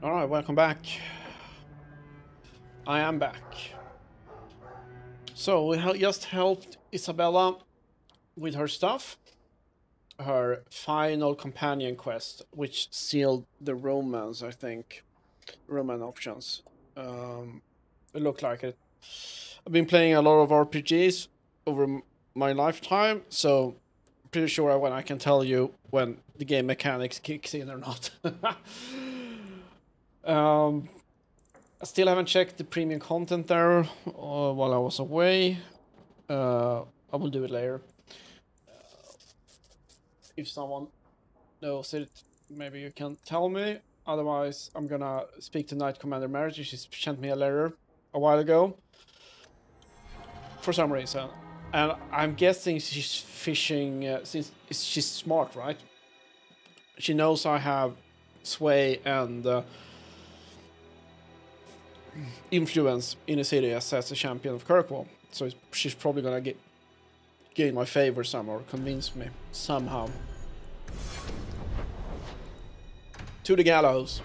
Alright, welcome back. I am back. So, we just helped Isabela with her stuff. Her final companion quest, which sealed the romance, I think. Roman options. Um, it looked like it. I've been playing a lot of RPGs over my lifetime, so pretty sure when I can tell you when the game mechanics kicks in or not. um, I still haven't checked the premium content there uh, while I was away. Uh, I will do it later. Uh, if someone knows it, maybe you can tell me. Otherwise, I'm gonna speak to Knight Commander Mary. She sent me a letter a while ago. For some reason. And I'm guessing she's fishing, uh, since she's smart, right? She knows I have sway and uh, influence in the city as, as a champion of Kirkwall. So she's probably gonna get gain my favor somehow, or convince me somehow. To the gallows.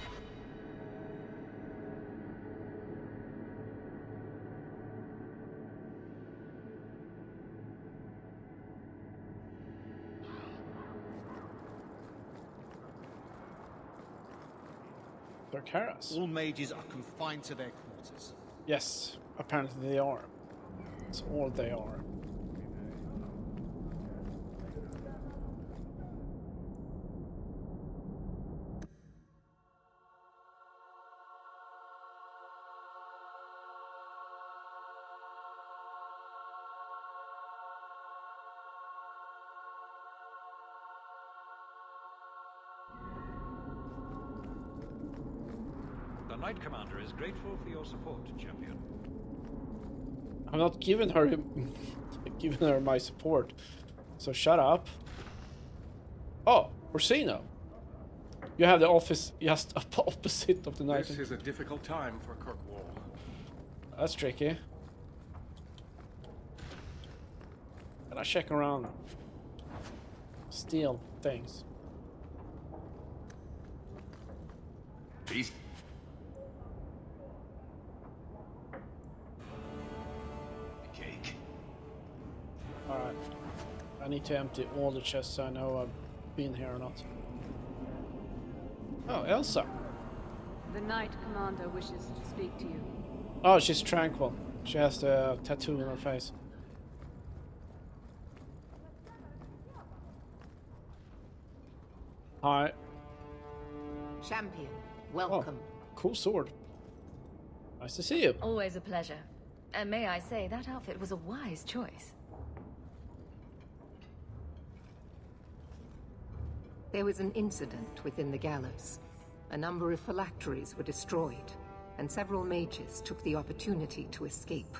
All mages are confined to their quarters. Yes, apparently they are. That's all they are. Your support, champion. I'm not giving her giving her my support. So shut up. Oh, Orsino. You have the office just opposite of the Knight. This is a difficult time for Kirkwall. That's tricky. Can I check around? Steal things. Beast I need to empty all the chests so I know I've been here or not. Oh, Elsa. The Knight Commander wishes to speak to you. Oh, she's tranquil. She has the tattoo in her face. Hi. Champion, oh, welcome. Oh, cool sword. Nice to see you. Always a pleasure. And may I say, that outfit was a wise choice. There was an incident within the gallows. A number of phylacteries were destroyed, and several mages took the opportunity to escape.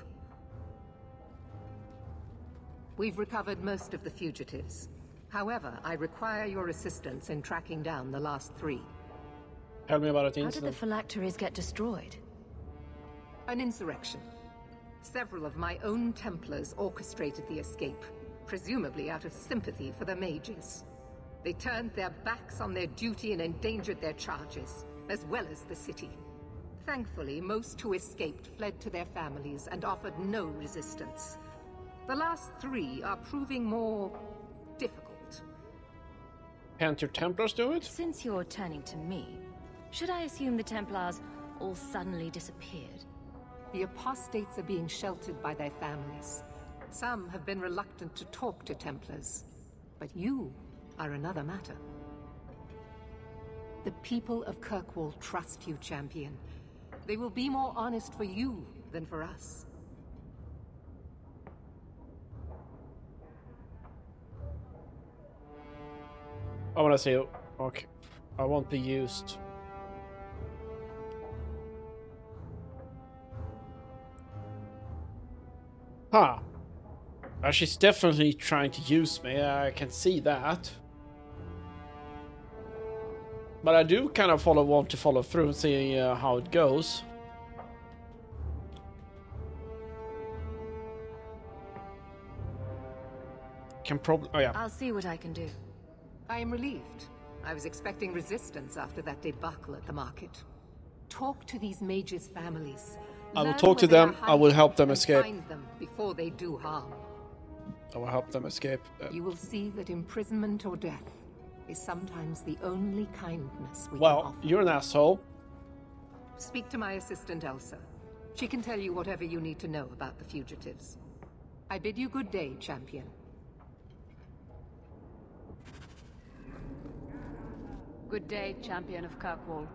We've recovered most of the fugitives. However, I require your assistance in tracking down the last three. Tell me about it. How did the phylacteries get destroyed? An insurrection. Several of my own Templars orchestrated the escape, presumably out of sympathy for the mages. They turned their backs on their duty and endangered their charges, as well as the city. Thankfully, most who escaped fled to their families and offered no resistance. The last three are proving more... difficult. Can't your Templars do it? Since you're turning to me, should I assume the Templars all suddenly disappeared? The apostates are being sheltered by their families. Some have been reluctant to talk to Templars. But you are another matter. The people of Kirkwall trust you, champion. They will be more honest for you than for us. I want to say, okay, I won't be used. Huh. Uh, she's definitely trying to use me, I can see that. But I do kind of follow, want to follow through and see uh, how it goes. Can probably. Oh yeah. I'll see what I can do. I am relieved. I was expecting resistance after that debacle at the market. Talk to these mages' families. I will Learn talk to where they are them, I will help them escape. Find them before they do harm. I will help them escape. Uh, You will see that imprisonment or death is sometimes the only kindness we can well, you're an asshole. Speak to my assistant Elsa. She can tell you whatever you need to know about the fugitives. I bid you good day, champion. Good day, champion of Kirkwall.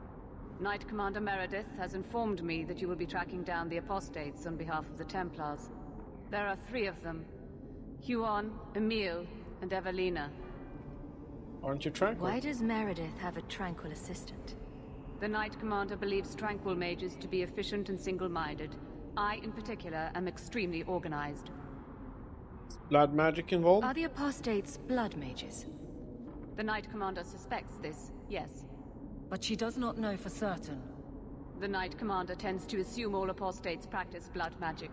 Knight Commander Meredith has informed me that you will be tracking down the apostates on behalf of the Templars. There are three of them. Huon, Emile, and Evelina. Aren't you tranquil? Why does Meredith have a tranquil assistant? The Knight Commander believes Tranquil mages to be efficient and single-minded. I, in particular, am extremely organized. Blood magic involved? Are the apostates blood mages? The Knight Commander suspects this, yes. But she does not know for certain. The Knight Commander tends to assume all apostates practice blood magic.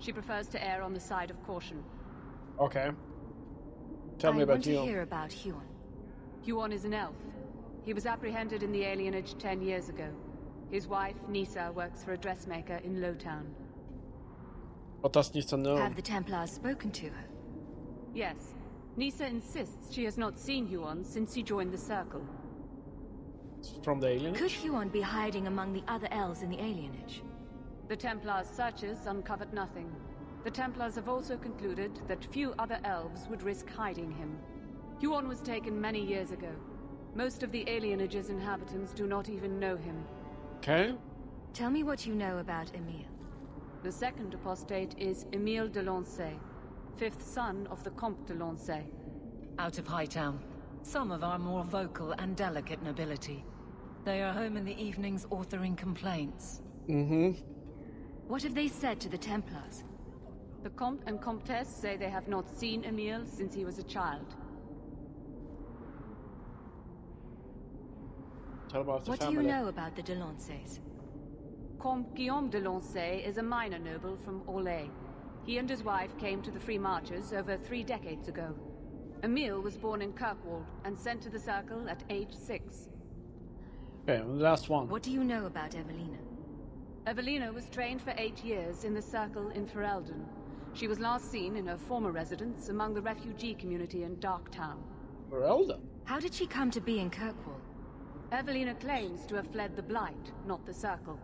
She prefers to err on the side of caution. Okay. Tell me I about want to hear about Huon. Huon is an elf. He was apprehended in the alienage ten years ago. His wife, Nyssa, works for a dressmaker in Lowtown. What does Nyssa know? Have the Templars spoken to her? Yes. Nyssa insists she has not seen Huon since he joined the Circle. From the alienage? Could Huon be hiding among the other elves in the alienage? The Templars' searches uncovered nothing. The Templars have also concluded that few other elves would risk hiding him. Huon was taken many years ago. Most of the alienage's inhabitants do not even know him. Okay. Tell me what you know about Emile. The second apostate is Emile de Launcet, fifth son of the Comte de Launcet. Out of Hightown. Some of our more vocal and delicate nobility. They are home in the evenings authoring complaints. Mm-hmm. What have they said to the Templars? The Comte and Comtesse say they have not seen Emile since he was a child. Tell about the What do you know about the de Launcets? Comte Guillaume de Launcet is a minor noble from Orlais. He and his wife came to the Free Marches over three decades ago. Emile was born in Kirkwall and sent to the Circle at age six. Okay, the last one. What do you know about Evelina? Evelina was trained for eight years in the Circle in Ferelden. She was last seen in her former residence among the refugee community in Darktown. Ferelden? How did she come to be in Kirkwall? Evelina claims to have fled the Blight, not the Circle.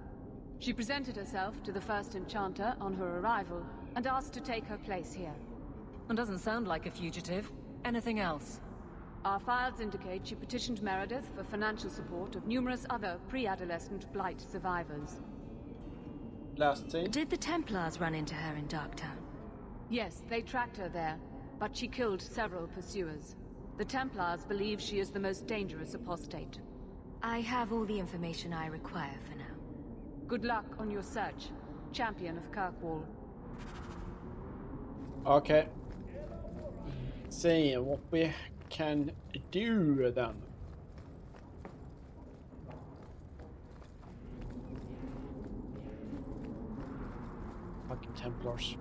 She presented herself to the first Enchanter on her arrival and asked to take her place here. And doesn't sound like a fugitive. Anything else? Our files indicate she petitioned Meredith for financial support of numerous other pre-adolescent Blight survivors. Last thing. Did the Templars run into her in Darktown? Yes, they tracked her there, but she killed several pursuers. The Templars believe she is the most dangerous apostate. I have all the information I require for now. Good luck on your search, champion of Kirkwall. Okay. See what we can do then. Fucking Templars.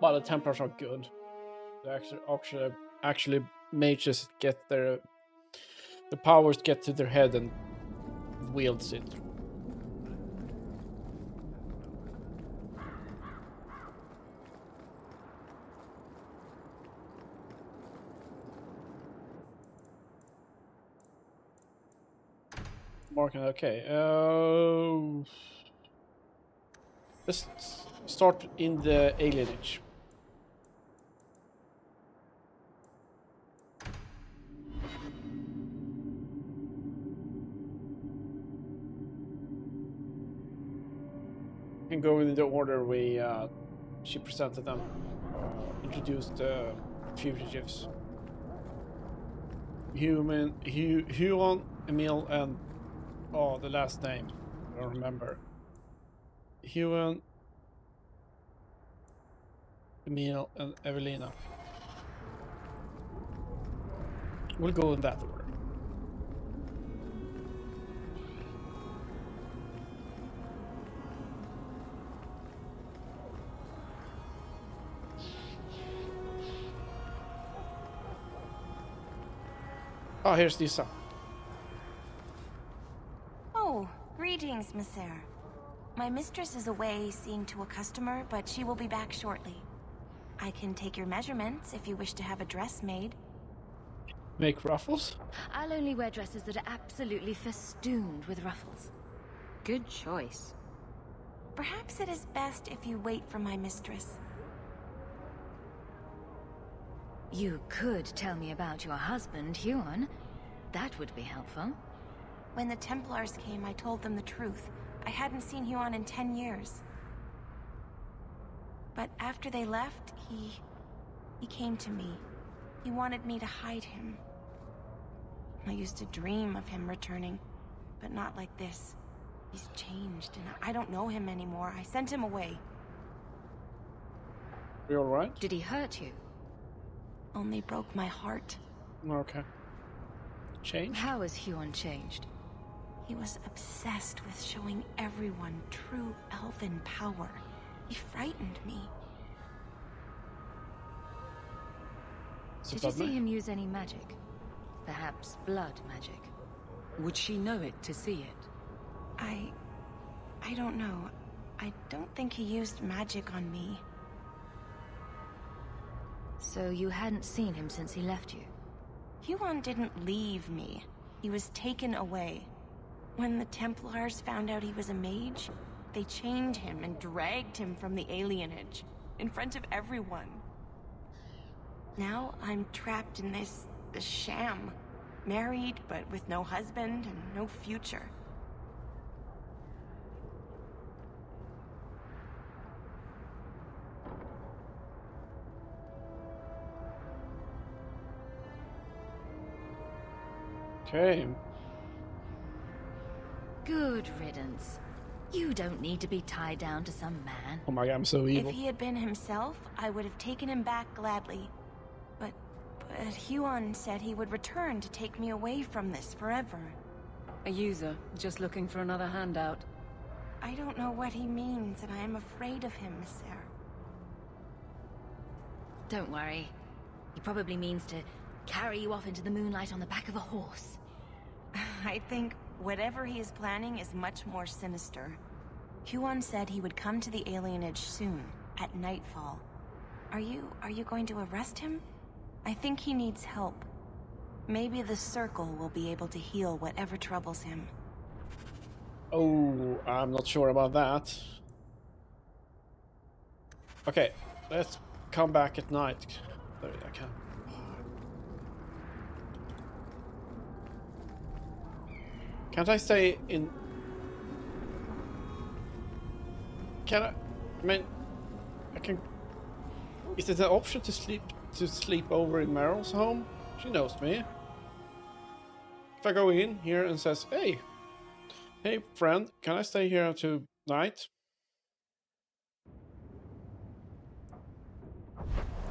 But the Templars are good. They actually, actually, actually mages get their the powers get to their head and wields it. Marking, okay. Uh, let's start in the alienage. Can go in the order we uh, she presented them. Uh, introduced the fugitives. Human, Hu Huon, Emile, and oh, the last name. I don't remember. Huon, Emile, and Evelina. We'll go in that order. Oh, here's Lisa. Oh, greetings, Messere. My mistress is away seeing to a customer, but she will be back shortly. I can take your measurements if you wish to have a dress made. Make ruffles? I'll only wear dresses that are absolutely festooned with ruffles. Good choice. Perhaps it is best if you wait for my mistress. You could tell me about your husband, Huon. That would be helpful. When the Templars came, I told them the truth. I hadn't seen Huon in ten years. But after they left, he... he came to me. He wanted me to hide him. I used to dream of him returning, but not like this. He's changed, and I don't know him anymore. I sent him away. You alright? Did he hurt you? Only broke my heart. Okay. Change? How has Huon changed? He was obsessed with showing everyone true elven power. He frightened me. Did you see him use any magic? Perhaps blood magic? Would she know it to see it? I... I don't know. I don't think he used magic on me. So you hadn't seen him since he left you? Huon didn't leave me. He was taken away. When the Templars found out he was a mage, they chained him and dragged him from the alienage, in front of everyone. Now I'm trapped in this, this sham. Married, but with no husband and no future. Okay. Good riddance. You don't need to be tied down to some man. Oh my god, I'm so evil. If he had been himself, I would have taken him back gladly. But, but Huon said he would return to take me away from this forever. A user, just looking for another handout. I don't know what he means, and I am afraid of him, Messere. Don't worry. He probably means to carry you off into the moonlight on the back of a horse. I think whatever he is planning is much more sinister. Huon said he would come to the alienage soon, at nightfall. Are you, are you going to arrest him? I think he needs help. Maybe the Circle will be able to heal whatever troubles him. Oh, I'm not sure about that. Okay, let's come back at night. I can. Can't I stay in? Can I? I mean, I can. Is it an option to sleep to sleep over in Meryl's home? She knows me. If I go in here and says, "Hey, hey friend, can I stay here tonight?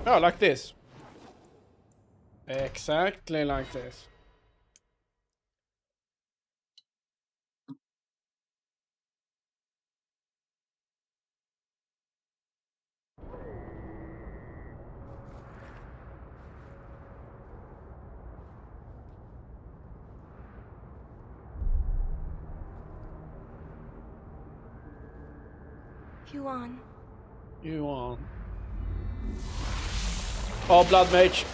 Oh, like this. Exactly like this. Huon, You on? Oh, blood mage.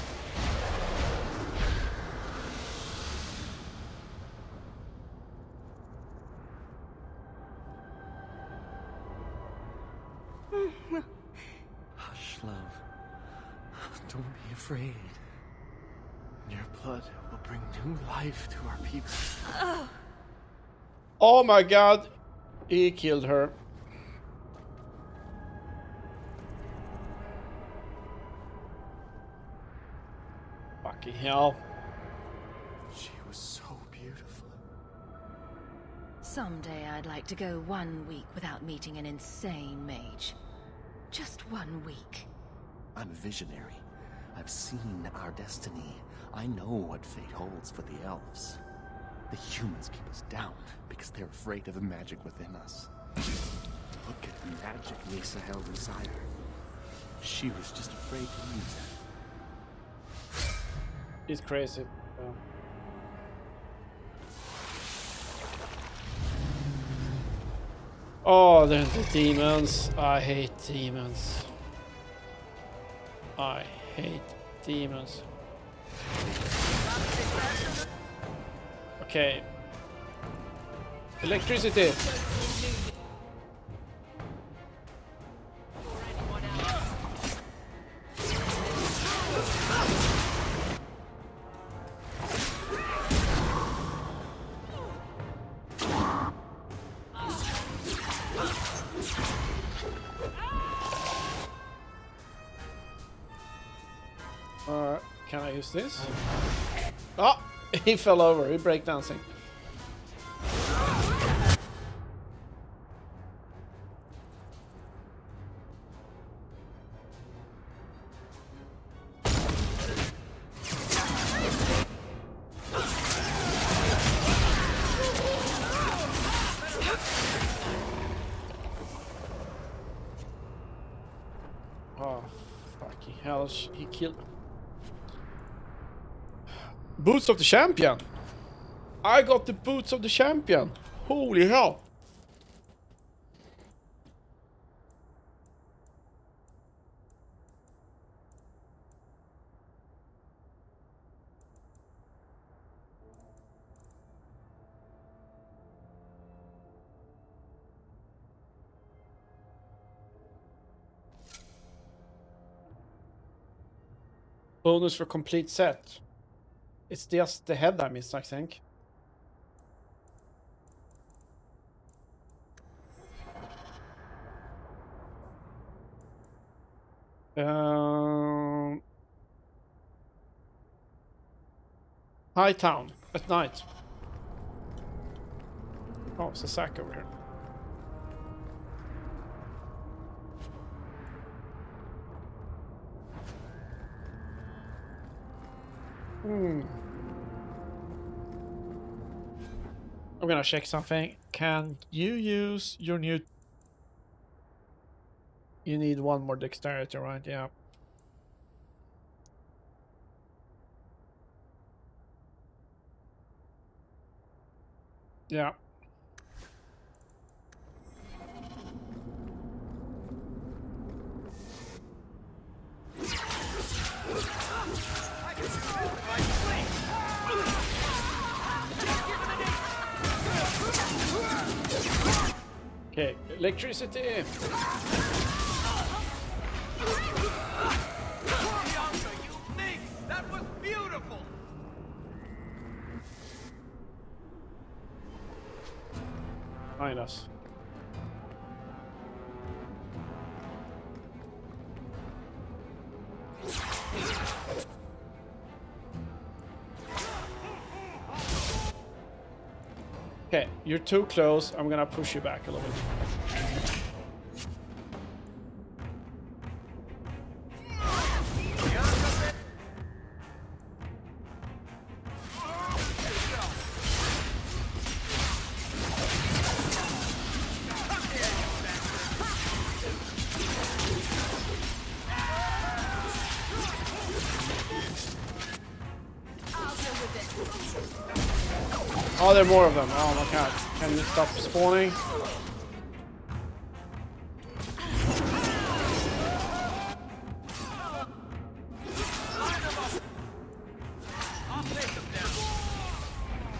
Hush, love. Don't be afraid. Your blood will bring new life to our people. Oh my god, he killed her. Fucking hell. She was so beautiful. Someday I'd like to go one week without meeting an insane mage. Just one week. I'm a visionary. I've seen our destiny. I know what fate holds for the elves. The humans keep us down because they're afraid of the magic within us. Look at the magic Lisa held inside her. She was just afraid to use it. He's crazy. Oh, they're the demons. I hate demons. I hate demons. Okay. Electricity. This? Oh, he fell over. He breakdancing. Boots of the champion! I got the boots of the champion! Holy hell! Bonus for complete set. It's just the head I missed, I think. Um, High Town at night. Oh, it's a sack over here. Hmm. I'm gonna check something. Can you use your new... You need one more dexterity, right? Yeah. Yeah. Electricity. That was beautiful! Minus. Okay, you're too close. I'm gonna push you back a little bit. More of them. Oh my god. Can you stop spawning?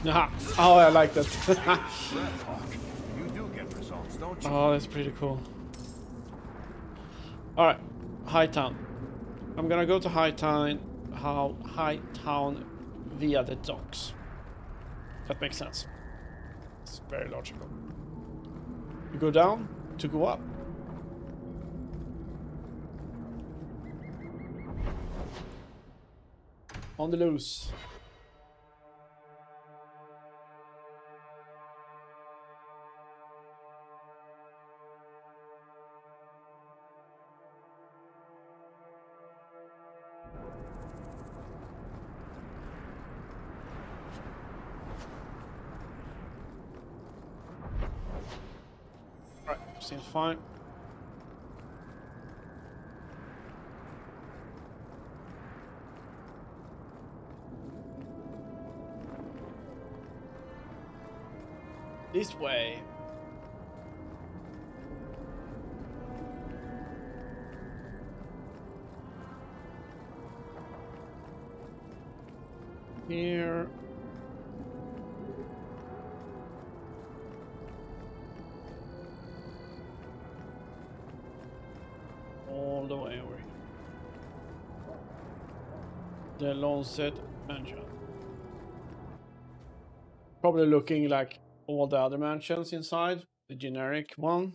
Nah. Oh, I like that. Oh, that's pretty cool. Alright. High Town. I'm gonna go to High Town, how High Town via the docks. That makes sense. It's very logical. You go down to go up. On the loose. fine. This way. Here. Launcet Mansion. Probably looking like all the other mansions inside, the generic one.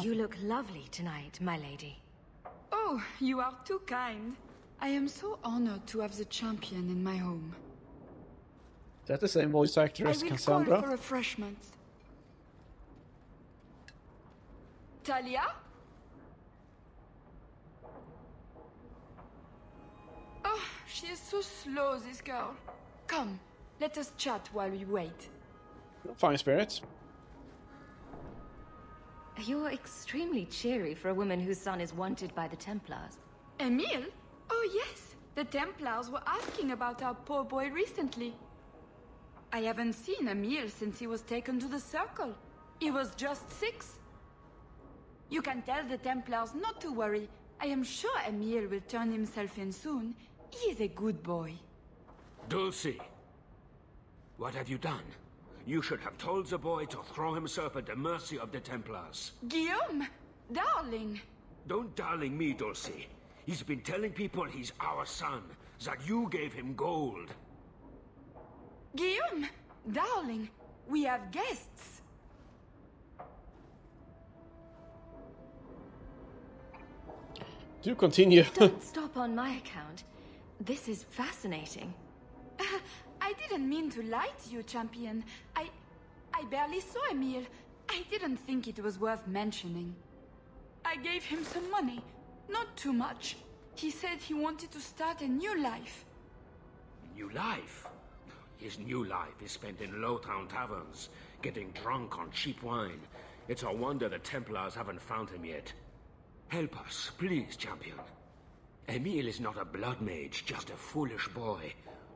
You look lovely tonight, my lady. Oh, you are too kind. I am so honored to have the champion in my home. Is that the same voice actor as I will Cassandra? call for refreshments. Talia? Oh, she is so slow, this girl. Come, let us chat while we wait. Fine spirits. You're extremely cheery for a woman whose son is wanted by the Templars. Emile? Oh, yes. The Templars were asking about our poor boy recently. I haven't seen Emile since he was taken to the Circle. He was just six. You can tell the Templars not to worry. I am sure Emile will turn himself in soon. He is a good boy. Dulcie, what have you done? You should have told the boy to throw himself at the mercy of the Templars. Guillaume! Darling! Don't darling me, Dulcie. He's been telling people he's our son, that you gave him gold. Guillaume! Darling! We have guests! Do continue. Don't stop on my account. This is fascinating. I didn't mean to lie to you, champion. I... I barely saw Emile. I didn't think it was worth mentioning. I gave him some money. Not too much. He said he wanted to start a new life. New life? His new life is spent in low-town taverns, getting drunk on cheap wine. It's a wonder the Templars haven't found him yet. Help us, please, champion. Emile is not a blood mage, just a foolish boy.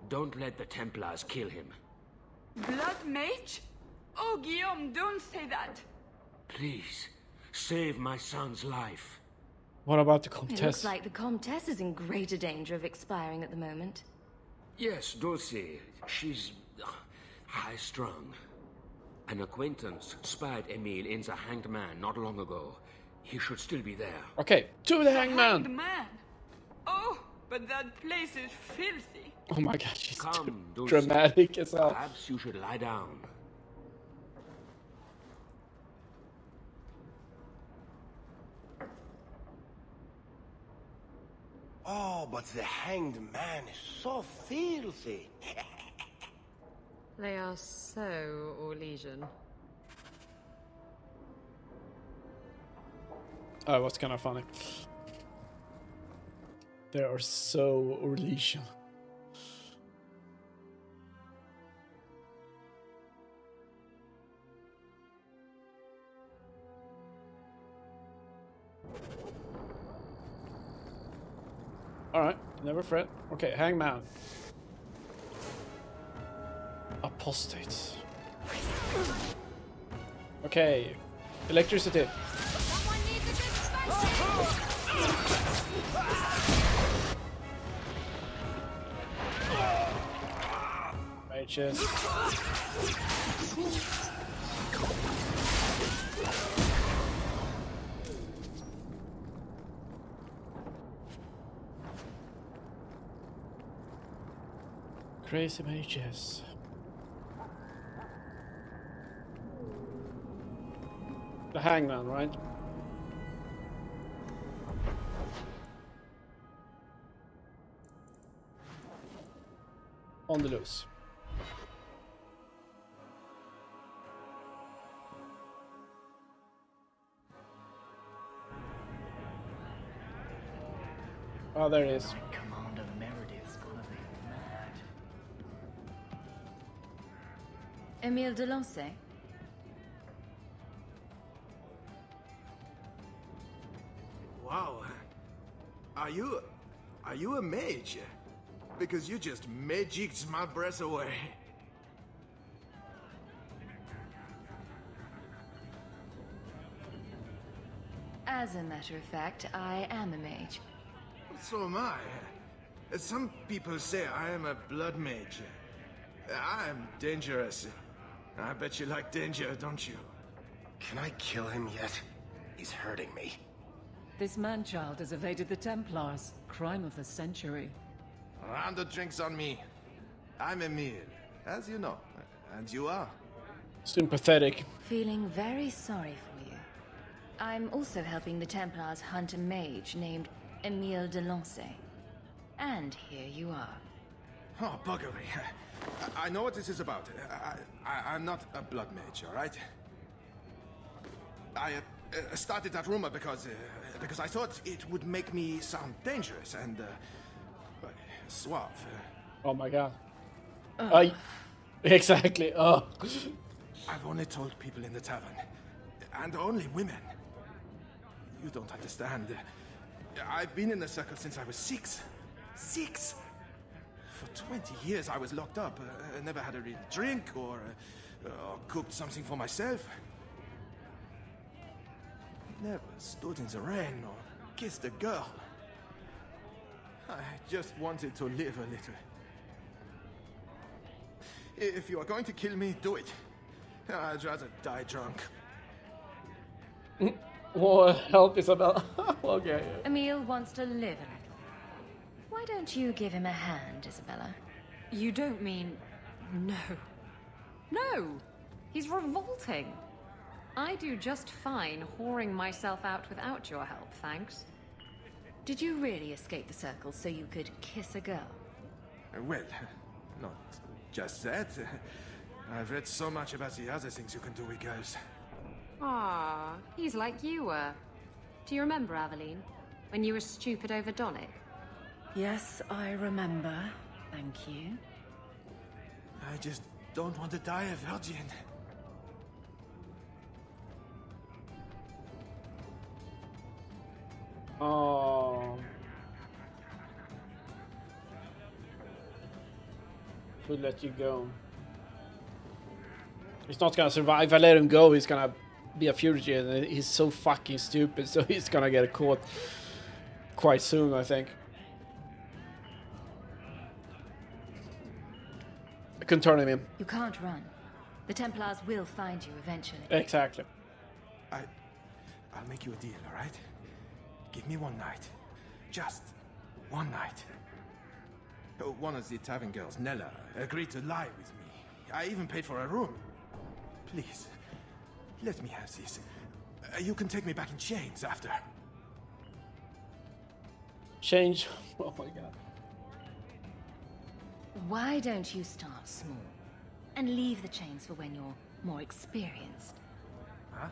Don't let the Templars kill him. Blood mage? Oh, Guillaume, don't say that. Please, save my son's life. What about the Comtesse? It looks like the Comtesse is in greater danger of expiring at the moment. Yes, Dulcie. She's uh, high-strung. An acquaintance spied Emile in the Hanged Man not long ago. He should still be there. Okay, to the hangman! Hanged man. Oh, but that place is filthy. Oh my god, she's Come, too dramatic as hell. Perhaps you should lie down. Oh, but the hanged man is so filthy. They are so Orlesian. Oh, what's kind of funny. They are so Orlesian. Alright, never fret. Okay, hangman. Apostates. Okay, electricity. Righteous. Crazy mages. The hangman, right? On the loose. Oh, there it is. Commander Meredith's gonna be mad. Emile de Launcet? Wow. Are you... Are you a mage? mage. Because you just magicked my breath away. As a matter of fact, I am a mage. So am I. Some people say I am a blood mage. I am dangerous. I bet you like danger, don't you? Can I kill him yet? He's hurting me. This man-child has evaded the Templars. Crime of the century. Round the drinks on me. I'm Emile, as you know. And you are? Sympathetic. Feeling very sorry for you. I'm also helping the Templars hunt a mage named Emile de Launcet. And here you are. Oh, buggery. I, I know what this is about. I, I, I'm not a blood mage, all right? I uh, started that rumor because uh, because I thought it would make me sound dangerous and uh, suave. Oh my god. I exactly. Oh. I've only told people in the tavern, and only women. You don't understand. I've been in the circle since I was six. Six. For 20 years I was locked up. Uh, never had a real drink or, uh, or cooked something for myself. Never stood in the rain or kissed a girl. I just wanted to live a little. If you are going to kill me, do it. I'd rather die drunk. Well, help Isabela. okay. Emile wants to live a little. Why don't you give him a hand, Isabela? You don't mean... No. No! He's revolting. I do just fine whoring myself out without your help, thanks. Did you really escape the circle so you could kiss a girl? Uh, well, not just that. I've read so much about the other things you can do with girls. Ah, he's like you were. Do you remember, Aveline? When you were stupid over Donnic? Yes, I remember. Thank you. I just don't want to die a virgin. Oh. Should let you go. He's not gonna survive. If I let him go, he's gonna be a fugitive. And he's so fucking stupid, so he's gonna get caught quite soon, I think. I can turn him in. You can't run. The Templars will find you eventually. Exactly. I... I'll make you a deal, alright? Give me one night. Just one night. Uh, One of the tavern girls, Nella, agreed to lie with me. I even paid for a room. Please, let me have this. Uh, You can take me back in chains after. Change. Oh my god. Why don't you start small? And leave the chains for when you're more experienced. Huh?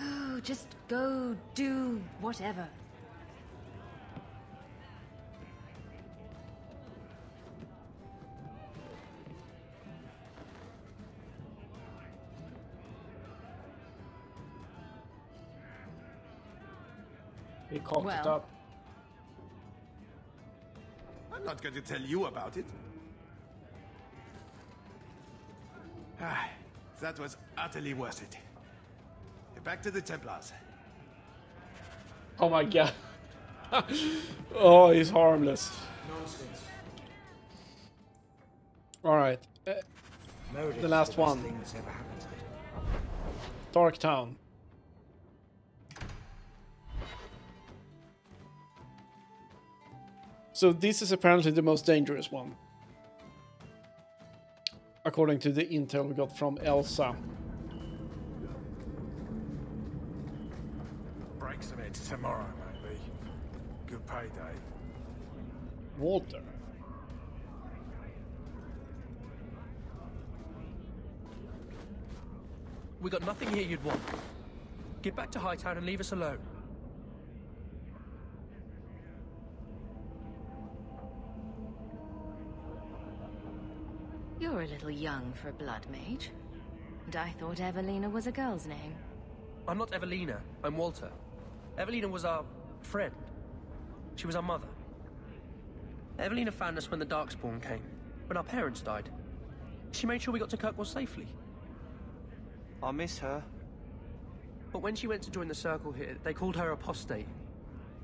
Oh, just go do whatever. He cocked it up. I'm not going to tell you about it. Ah, that was utterly worth it. Back to the Templars. Oh my god. oh, he's harmless. Nonsense. Alright. Uh, the last best one. thing that's ever happened to me. Dark Town. So this is apparently the most dangerous one. According to the intel we got from Elsa. Breaks of it tomorrow, maybe. Good payday. Walter. We got nothing here you'd want. Get back to Hightown and leave us alone. A little young for a blood mage. And I thought Evelina was a girl's name. I'm not Evelina. I'm Walter. Evelina was our friend. She was our mother. Evelina found us when the Darkspawn came, when our parents died. She made sure we got to Kirkwall safely. I miss her. But when she went to join the Circle here, they called her apostate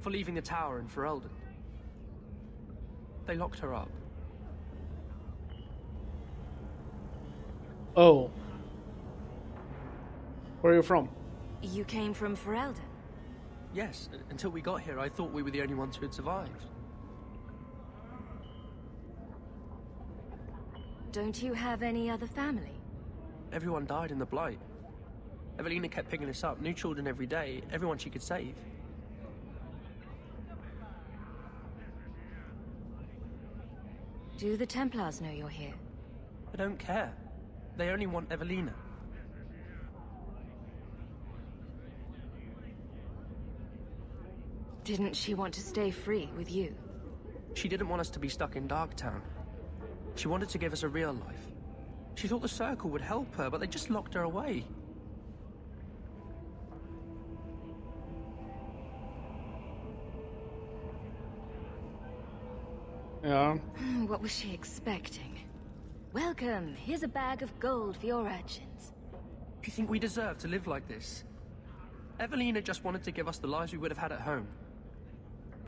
for leaving the tower in Ferelden. They locked her up. Oh. Where are you from? You came from Ferelden? Yes, until we got here, I thought we were the only ones who had survived. Don't you have any other family? Everyone died in the Blight. Evelina kept picking us up, new children every day, everyone she could save. Do the Templars know you're here? I don't care. They only want Evelina. Didn't she want to stay free with you? She didn't want us to be stuck in Darktown. She wanted to give us a real life. She thought the Circle would help her, but they just locked her away. Yeah. What was she expecting? Welcome. Here's a bag of gold for your urchins. Do you think we deserve to live like this? Evelina just wanted to give us the lives we would have had at home.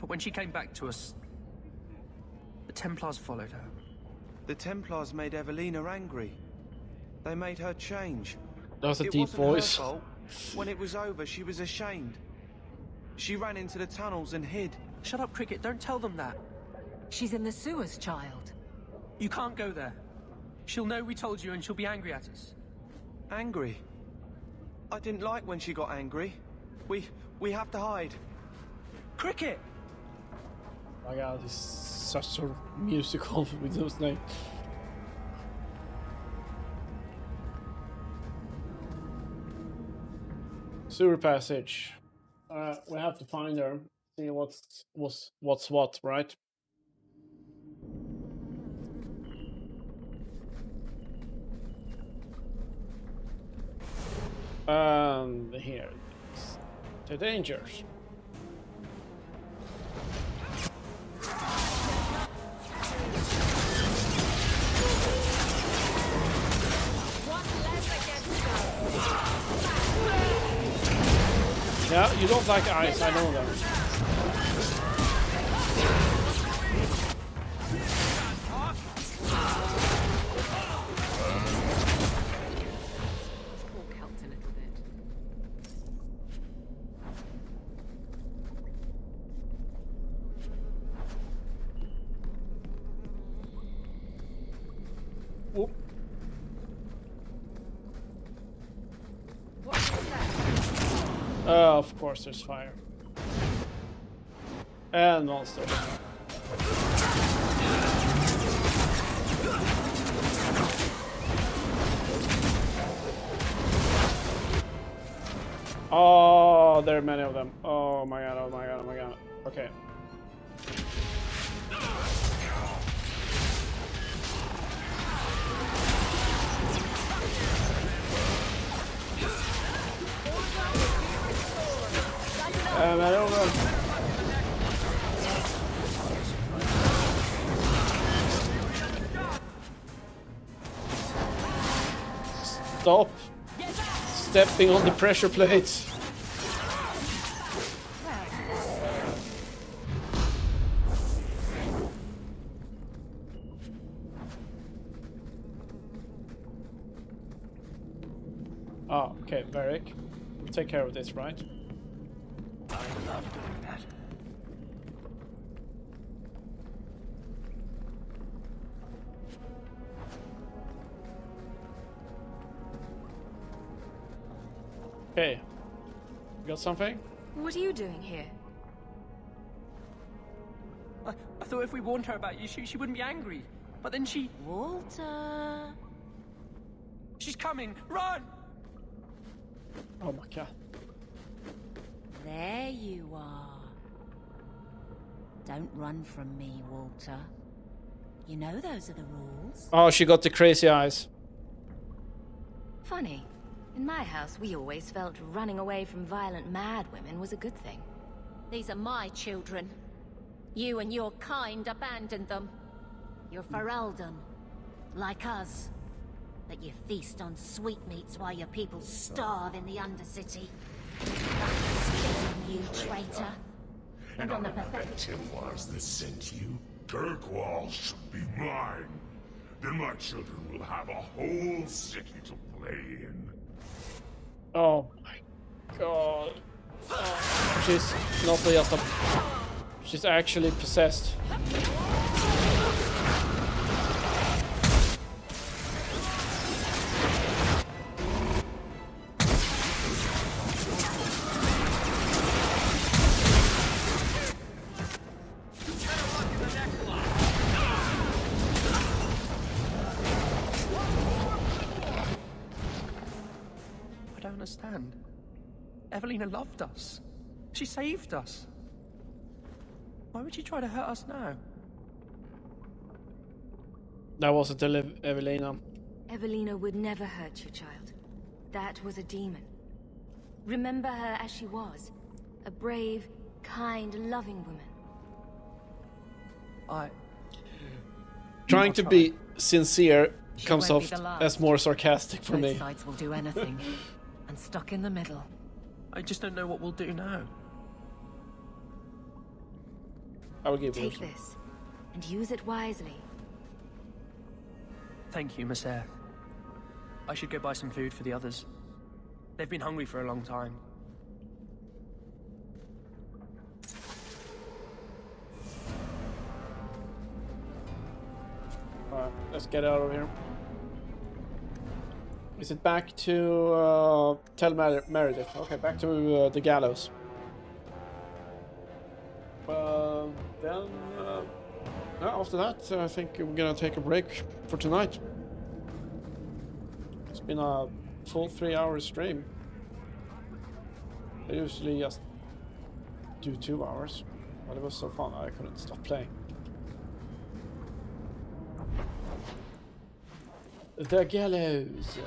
But when she came back to us, the Templars followed her. The Templars made Evelina angry. They made her change. That was a it deep wasn't voice. Her fault. When it was over, she was ashamed. She ran into the tunnels and hid. Shut up, Cricket. Don't tell them that. She's in the sewers, child. You can't go there. She'll know we told you and she'll be angry at us. Angry? I didn't like when she got angry. We... we have to hide. Cricket! My god, this is such sort of musical with those names. Sewer passage. Uh, we have to find her. See what's what's what's what, right? And here, the dangers. Yeah, you don't like ice, I know that. Whoop. Uh, of course, there's fire. And monsters. Oh, there are many of them. Oh my god, oh my god, Them. Stop stepping on the pressure plates. Ah, okay, Varric. We'll take care of this, right? Okay. You got something? What are you doing here? I, I thought if we warned her about you, she, she wouldn't be angry. But then she... Walter... She's coming! Run! Oh my god. There you are. Don't run from me, Walter. You know those are the rules. Oh, she got the crazy eyes. Funny. In my house, we always felt running away from violent mad women was a good thing. These are my children. You and your kind abandoned them. You're Ferelden, like us. But you feast on sweetmeats while your people starve in the Undercity. That's spitting you, traitor. And on the I bet pathetic... Templars that sent you. Kirkwall should be mine. Then my children will have a whole city to play in. Oh my god. Oh, she's not just a... She's actually possessed. Understand. Evelina loved us. She saved us. Why would she try to hurt us now? That wasn't Ele- Evelina. Evelina would never hurt you, child. That was a demon. Remember her as she was. A brave, kind, loving woman. I. Trying to be sincere She comes off be the last. as more sarcastic for Both me. sides will do anything. and stuck in the middle. I just don't know what we'll do now. I will give you Take this, and use it wisely. Thank you, Messere. I should go buy some food for the others. They've been hungry for a long time. Alright, let's get out of here. Is it back to uh, tell Mer Meredith? Okay, back to uh, the gallows. Uh, then, uh, yeah, after that, I think we're gonna take a break for tonight. It's been a full three hour stream. I usually just do two hours, but it was so fun I couldn't stop playing. The gallows.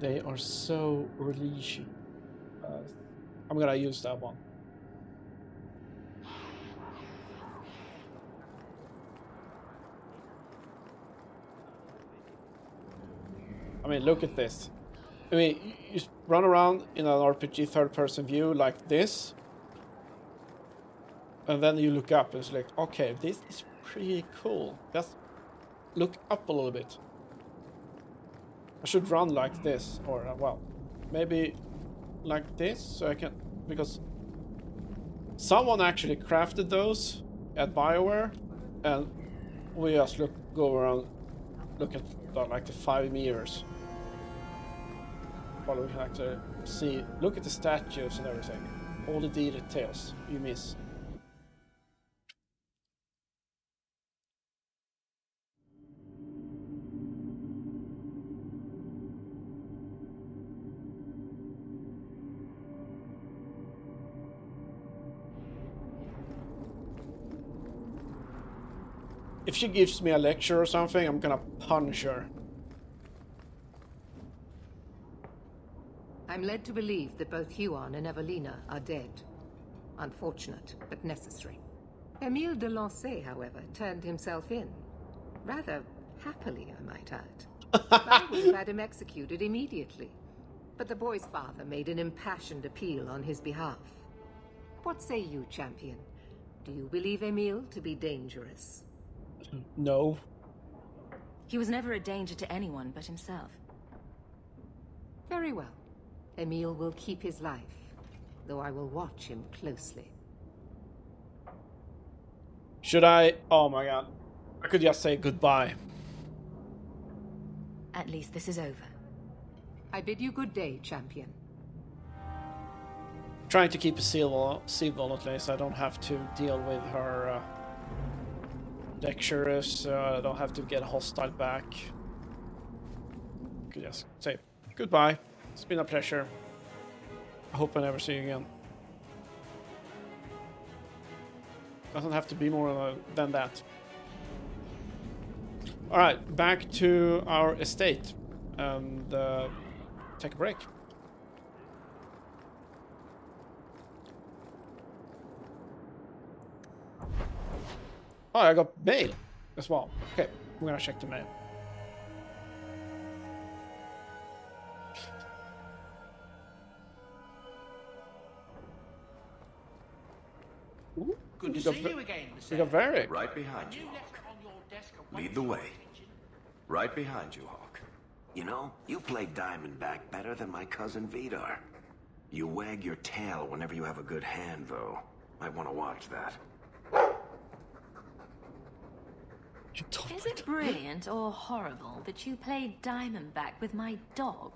They are so releasing. Uh, I'm gonna use that one. I mean, look at this. I mean, you, you run around in an RPG third-person view like this, and then you look up and it's like, okay, this is pretty cool. Just look up a little bit. I should run like this, or uh, well, maybe like this, so I can because someone actually crafted those at Bioware, and we just look go around, look at the, like the five meters. While we can actually see, look at the statues and everything, all the details you miss. If she gives me a lecture or something, I'm gonna punch her. I'm led to believe that both Huon and Evelina are dead. Unfortunate, but necessary. Emile de Launcet, however, turned himself in. Rather happily, I might add. I would have had him executed immediately. But the boy's father made an impassioned appeal on his behalf. What say you, champion? Do you believe Emile to be dangerous? No. He was never a danger to anyone but himself. Very well. Emile will keep his life, though I will watch him closely. Should I? Oh my god. I could just say goodbye. At least this is over. I bid you good day, champion. Trying to keep a seal civil at least. I don't have to deal with her uh, lecturers. Uh, I don't have to get hostile back. Could just say goodbye. It's been a pleasure. I hope I never see you again. Doesn't have to be more uh, than that. Alright, back to our estate and uh, take a break. Oh, I got mail as well. Okay, we're gonna check the mail. Good to see you again, We got Varric. Right behind you, Hawke. Lead the way. Right behind you, Hawke. You know, you play Diamondback better than my cousin Vidar. You wag your tail whenever you have a good hand, though. Might want to watch that. Is it brilliant or horrible that you played Diamondback with my dog?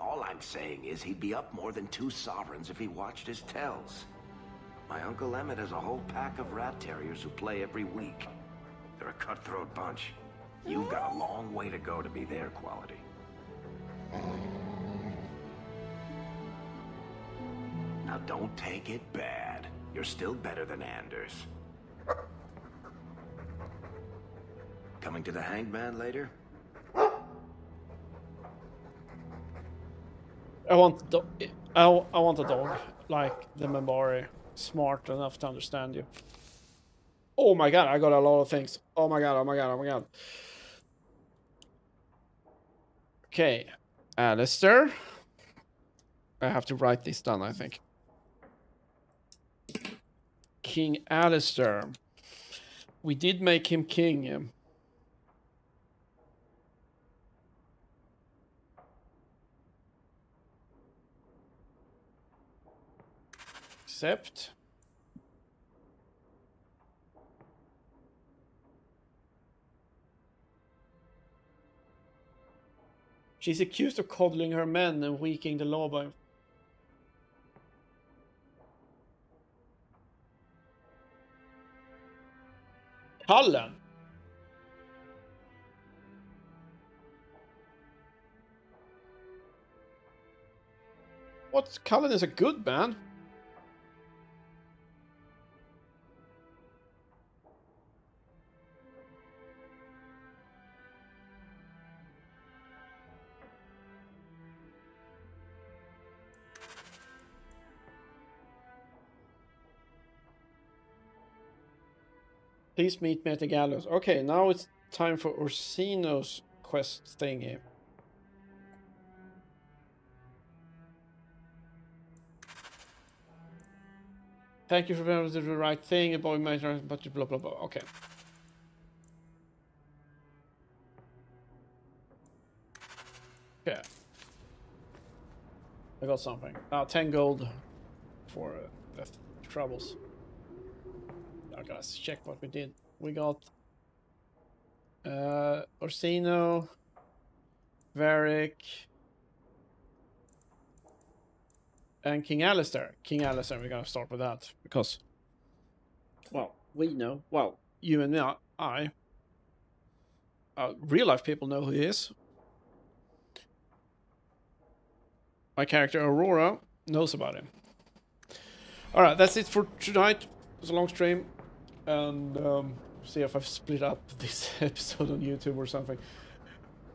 All I'm saying is he'd be up more than two sovereigns if he watched his tells. My Uncle Emmett has a whole pack of rat terriers who play every week. They're a cutthroat bunch. You've got a long way to go to be their quality. Now don't take it bad. You're still better than Anders. Coming to the Hanged Man later? I want do- I, I want a dog like the Mabari, smart enough to understand you. Oh my god, I got a lot of things. Oh my god, oh my god, oh my god. Okay, Alistair. I have to write this down, I think. King Alistair. We did make him king. Accept. She's accused of coddling her men and weakening the law by Cullen. What? Cullen is a good man. Please meet me at the gallows. Okay, now it's time for Orsino's quest thingy. Thank you for being the right thing about my but blah blah blah. Okay. Yeah. I got something. Uh, 10 gold for uh, the troubles. I gotta check what we did. We got uh, Orsino, Varric, and King Alistair. King Alistair, we're gonna start with that because, well, we know. Well, you and me, I, uh, real life people know who he is. My character Aurora knows about him. All right, that's it for tonight. It was a long stream, and um, see if I've split up this episode on YouTube or something.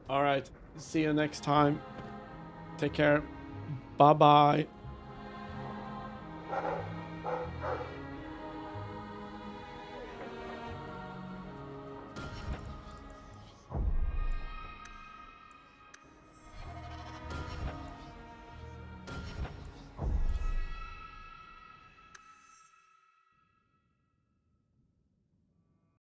All right, see you next time. Take care. Bye bye.